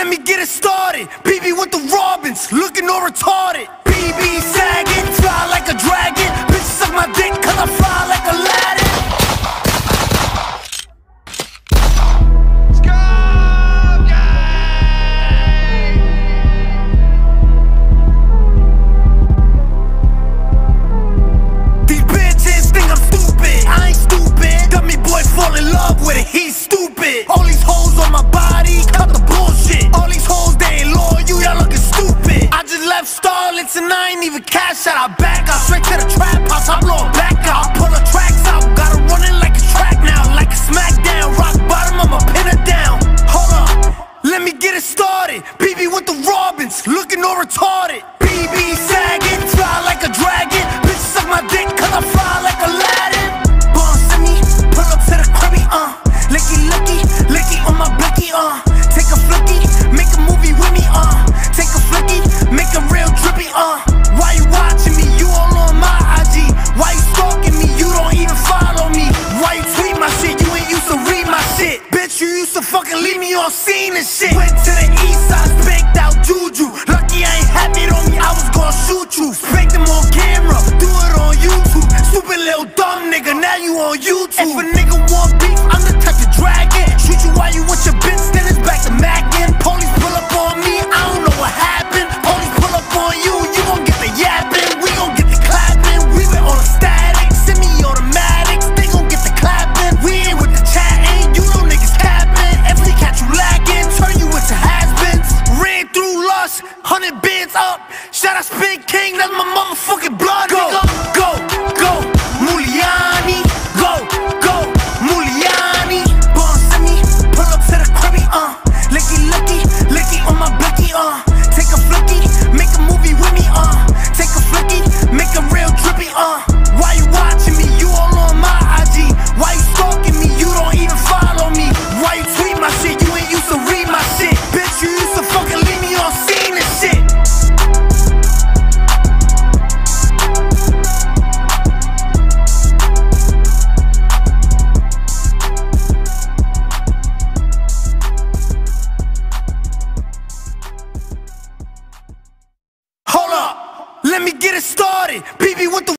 Let me get it started. BB with the Robins, looking all retarded. BB sagging, fly like a dragon. left stall, it's a nine, even cash out. I back out straight to the trap house. I blow a back out. I pull a used to fucking leave me on seen and shit. Went to the east side, spanked out Juju. Lucky I ain't had it on me, I was gonna shoot you. Spanked him on camera, do it on YouTube. Stupid little dumb nigga, now you on YouTube. If a nigga want beef, Hundred bids up, shout out SpinKing, that's my motherfucking blood. Go, nigga. go. let me get it started. BB with the